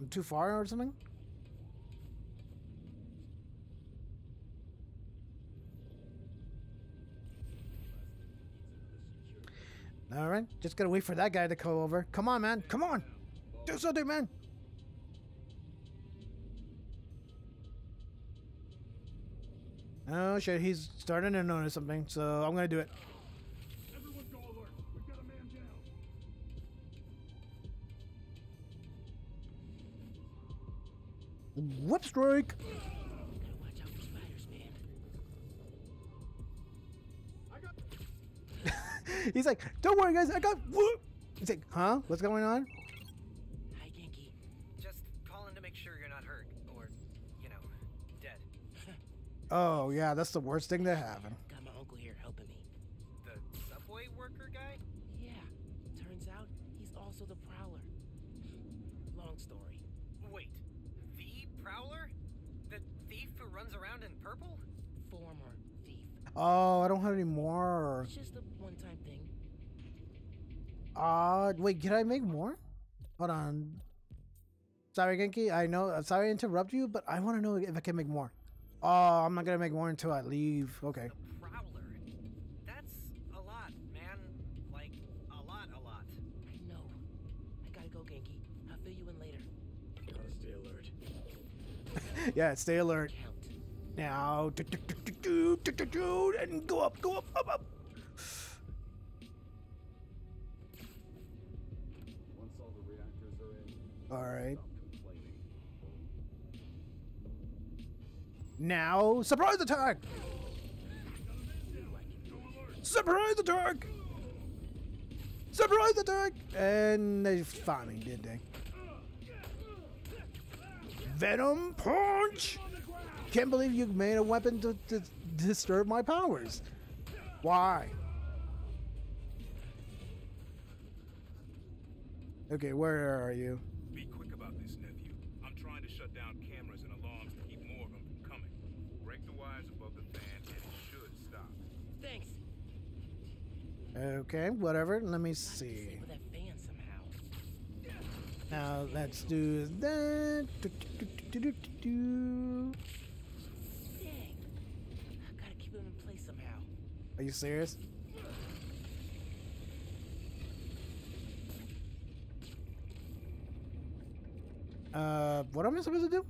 I'm too far or something? All right, just gotta wait for that guy to come over. Come on, man. Come on. Do something, man. Oh shit, he's starting to notice something, so I'm gonna do it. Go alert. We've got a man down. Whip strike. Gotta watch out for spiders. <laughs> He's like, don't worry, guys. I got whoop. He's like, huh? What's going on? Oh yeah, that's the worst thing to happen. Got my uncle here helping me. The subway worker guy? Yeah, turns out he's also the Prowler. Long story. Wait, the Prowler? The thief who runs around in purple? Former thief. Oh, I don't have any more. It's just a one-time thing. Uh, wait, can I make more? Hold on. Sorry, Ganke. I know. I'm sorry to interrupt you, but I want to know if I can make more. Oh, I'm not gonna make more until I leave. Okay. Prowler. That's a lot, man. Like, a lot, a lot. I know. I gotta go, Ganke. I'll fill you in later. Gotta stay alert. <laughs> yeah, stay alert. Count. Now, do, do, do, do, do, do, and go up, go up, up, up. Once all the reactors are in. All right. Now, surprise attack! Surprise attack! Surprise attack! And they me, did they? Venom punch! Can't believe you made a weapon to, to disturb my powers. Why? Okay, where are you? Okay, whatever. Let me see. Now let's do that. Do, do, do, Are you serious? Uh, what am I supposed to do?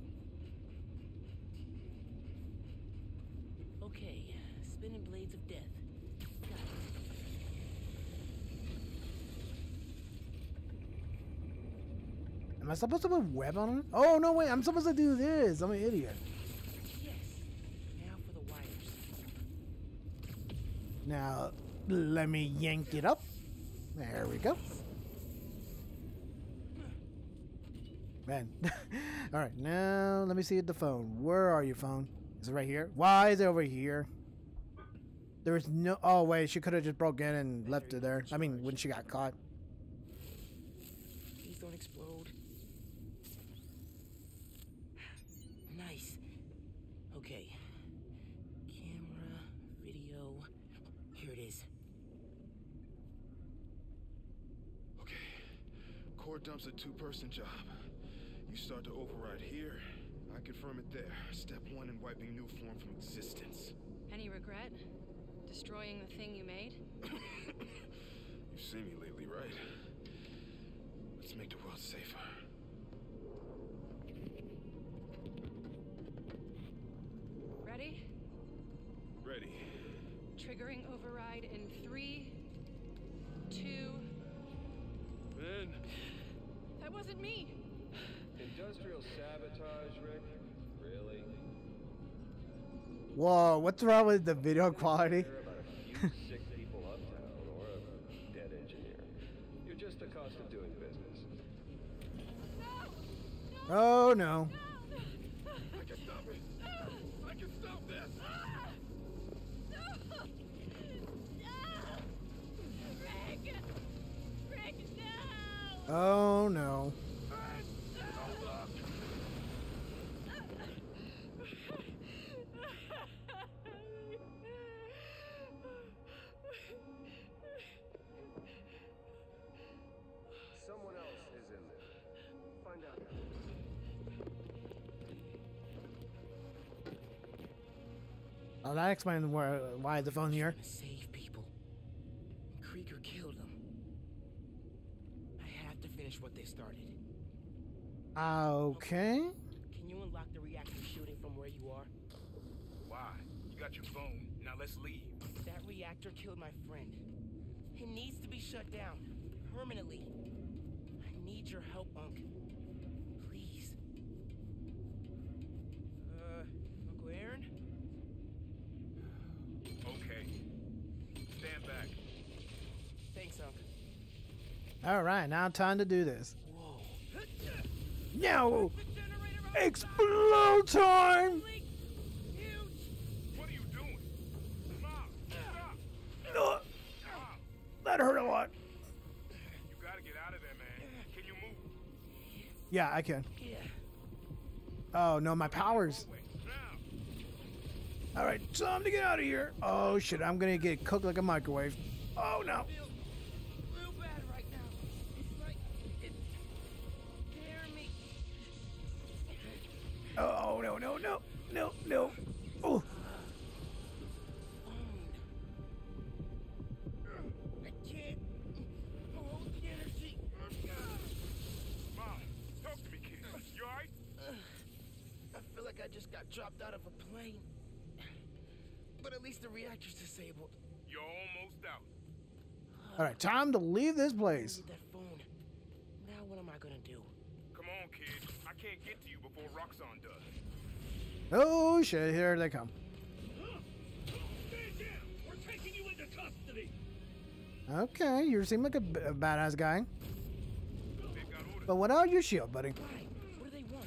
Am I supposed to put web on it? Oh no, wait! I'm supposed to do this. I'm an idiot. Now let me yank it up. There we go. Man. <laughs> All right, now let me see the phone. Where are you, phone? Is it right here? Why is it over here? There is no. Oh wait, she could have just broke in and left it there. I mean, when she got caught. Please don't explode. Nice. Okay. Camera, video. Here it is. Okay. Core dump's a two-person job. You start to override here. I confirm it there. Step one in wiping new form from existence. Any regret? Destroying the thing you made? <coughs> You've seen me lately, right? Let's make the world safer. Ready? Ready. Triggering override in three, That wasn't me. Industrial sabotage, Rick? Really? Whoa, what's wrong with the video quality? Care about a <laughs> few sick people uptown or a dead engineer. You're just the cost of doing business. Oh no. I can stop it. I can stop this. Rick! Rick, no! Oh no. Someone else is in there. Find out. Well, that explains why, why the phone here. Save people. Krieger killed them. I have to finish what they started. Okay. Can you unlock the reactor shooting from where you are? Why? You got your phone. Now let's leave. That reactor killed my friend. It needs to be shut down. Permanently. I need your help, Unc. All right, now time to do this. Now, explode time! What are you doing? Mom, stop. Uh, that hurt a lot. You gotta get out of there, man. Can you move? Yeah, I can. Oh no, my powers. All right, time to get out of here. Oh shit, I'm gonna get cooked like a microwave. Oh no. Oh no no no no no. Oh. I can't hold the energy. Mom, talk to me, kid. You alright? I feel like I just got dropped out of a plane. But at least the reactor's disabled. You're almost out. All right, time to leave this place. Need that phone. Now what am I gonna do? Come on, kid. I can't get to you before Roxxon does. Oh shit, here they come. Okay, you seem like a, badass guy. But what are your shield, buddy? What do they want?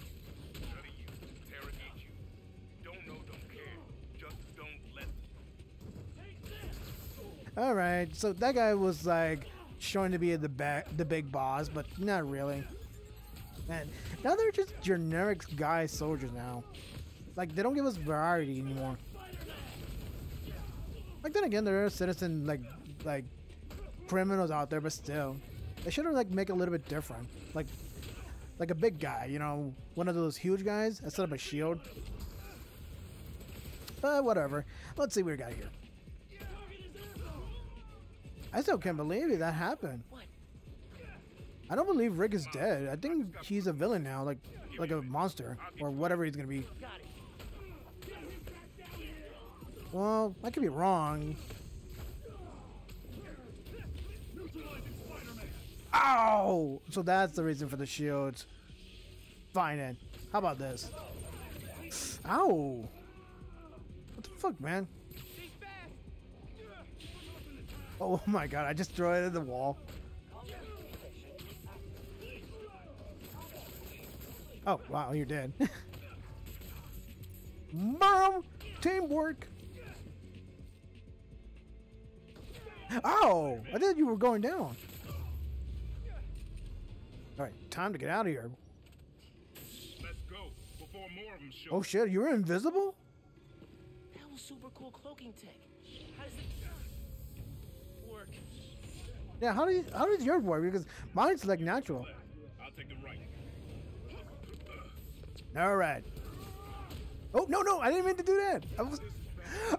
Study you, interrogate you. Don't know, don't care. Just don't let All right, so that guy was like showing to be the the big boss, but not really. And now they're just generic guy soldiers now. Like they don't give us variety anymore. Like then again, there are citizen like like criminals out there, but still, they should have like make it a little bit different. Like like a big guy, you know, one of those huge guys instead of a shield. But whatever. Let's see what we got here. I still can't believe it, that happened. I don't believe Rick is dead. I think he's a villain now, like like a monster or whatever he's gonna be. Well, I could be wrong. Ow! So that's the reason for the shields. Fine then. How about this? Ow! What the fuck, man? Oh, oh my god, I just threw it at the wall. Oh, wow, you're dead. <laughs> Mom! Teamwork! Oh! I thought you were going down. Alright, time to get out of here. Let's go before more of them show. Oh shit, you were invisible? That was super cool cloaking tech. How does it work? Yeah, how do you, how does yours work? Because mine's like natural. I'll take the right. Alright. Oh, no, no, I didn't mean to do that. I was. <gasps>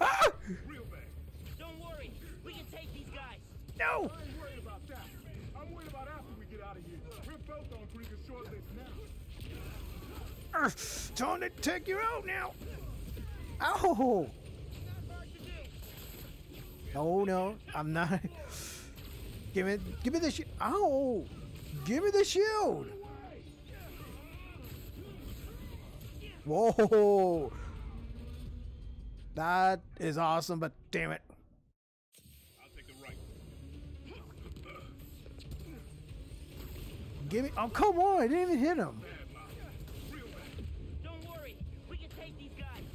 Ah! No! I ain't worried about that. I'm worried about after we get out of here. We're both on Krieger's short list now. Urgh, Time to take you out now. Ow! No, no, I'm not. Give me, give me the shield. Ow! Give me the shield. Whoa! That is awesome, but damn it. Give me. Oh, come on. I didn't even hit him. Don't worry. We can take these guys.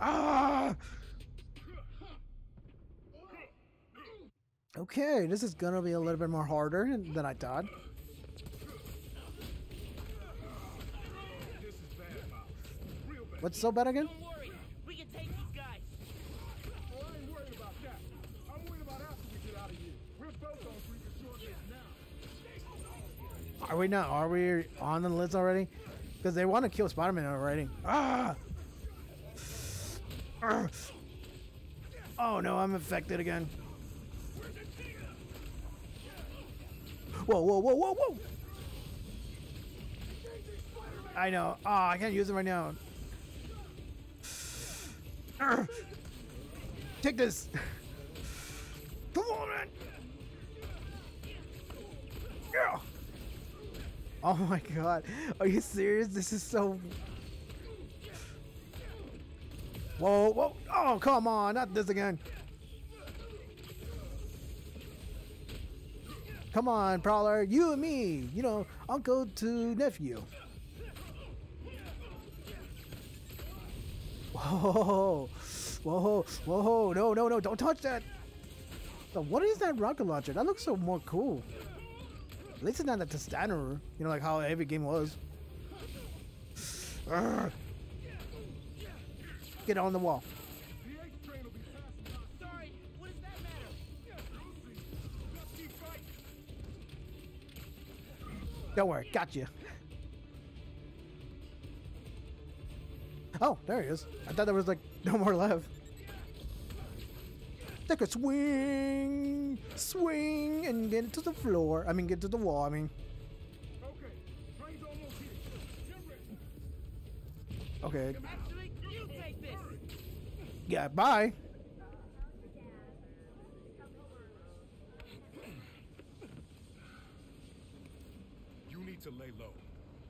Ah! Okay, this is gonna be a little bit more harder than I thought. What's so bad again? Are we not? Are we on the list already? Because they want to kill Spider-Man already. Ah! Oh no, I'm infected again. Whoa, whoa, whoa, whoa, whoa! I know. Oh, I can't use it right now. Take this. Come on, man. Yeah. <laughs> Oh my god. Are you serious? This is so. Whoa, whoa. Oh, come on. Not this again. Come on, Prowler. You and me. You know, uncle to nephew. Whoa. Whoa. Whoa. No, no, no. Don't touch that. What is that rocket launcher? That looks so more cool. Least it's not the standard, you know, like how every game was. Urgh. Get on the wall. Don't worry, got you. Oh, there he is. I thought there was like no more left. Take a swing, swing, and get to the floor. I mean, get to the wall. I mean, Okay, train's almost here. Okay. Actually, you take this. Yeah, bye. You need to lay low.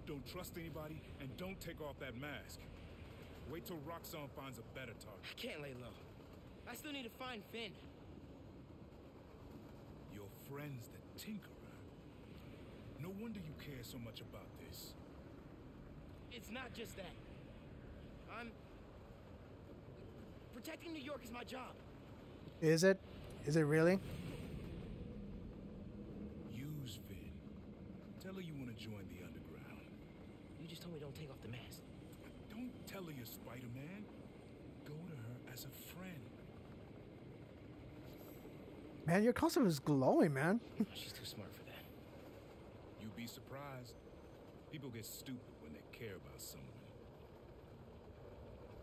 Don't trust anybody and don't take off that mask. Wait till Roxxon finds a better target. I can't lay low. I still need to find Phin. Your friend's the Tinkerer. No wonder you care so much about this. It's not just that. I'm. Protecting New York is my job. Is it? Is it really? Use Phin. Tell her you want to join the underground. You just told me don't take off the mask. Don't tell her you're Spider-Man. Go to her as a friend. Man, your costume is glowing, man. <laughs> She's too smart for that. You'd be surprised. People get stupid when they care about someone.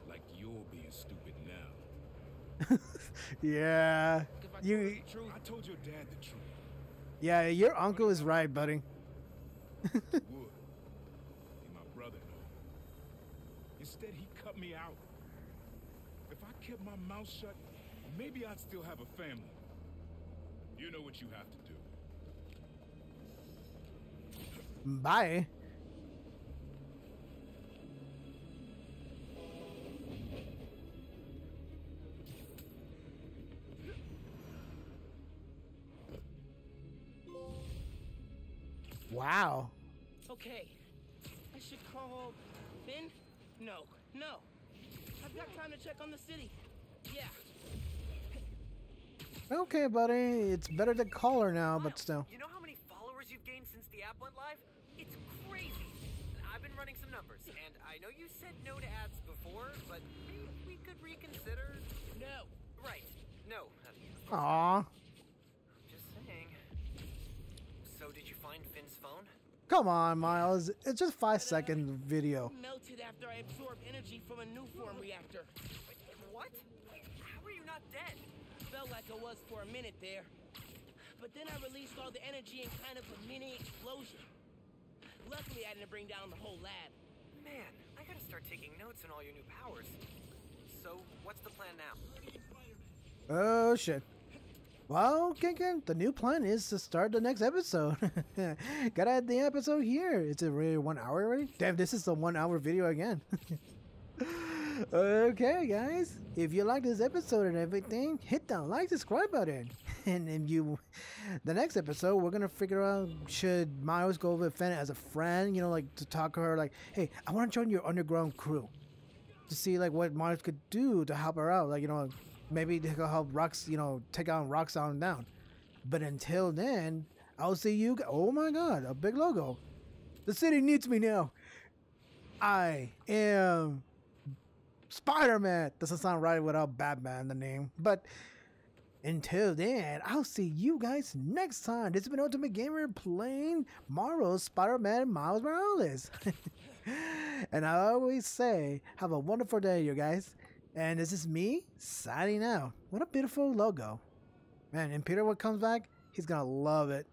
Like you're being stupid now. <laughs> yeah. You. I told your dad the truth. Yeah, your uncle is right, buddy. <laughs> Would. Be my brother, though. Instead, he cut me out. If I kept my mouth shut, maybe I'd still have a family. You know what you have to do. Bye. Wow. Okay. I should call Phin? No, no. I've got time to check on the city. Yeah. Okay, buddy. It's better to call her now, but still. You know how many followers you've gained since the app went live? It's crazy. I've been running some numbers, and I know you said no to ads before, but maybe we could reconsider. No. Right. No. Aw. Just saying. So, did you find Phin's phone? Come on, Miles. It's just five second video. Melted after I absorbed energy from a new form reactor. What? How are you not dead? Felt like I was for a minute there. But then I released all the energy in kind of a mini explosion. Luckily, I didn't bring down the whole lab. Man, I gotta start taking notes on all your new powers. So, what's the plan now? Oh shit. Well, Kinkin, the new plan is to start the next episode. <laughs> Gotta add the episode here. It's already one hour already? Damn, this is the one hour video again. <laughs> okay, guys. If you like this episode and everything, hit that like, subscribe button. <laughs> And if you, the next episode, we're gonna figure out should Miles go with Phin as a friend, you know, like to talk to her, like, hey, I want to join your underground crew to see like what Miles could do to help her out, like you know, maybe they could help Rox, you know, take on Roxxon down. But until then, I'll see you. Oh my God, a big logo. The city needs me now. I am Spider Man. Doesn't sound right without Batman, the name. But until then, I'll see you guys next time. This has been Ultimate Gamer playing Marvel's Spider Man Miles Morales. <laughs> and I always say, have a wonderful day, you guys. And this is me signing out. What a beautiful logo. Man, and Peter, what comes back, he's gonna love it.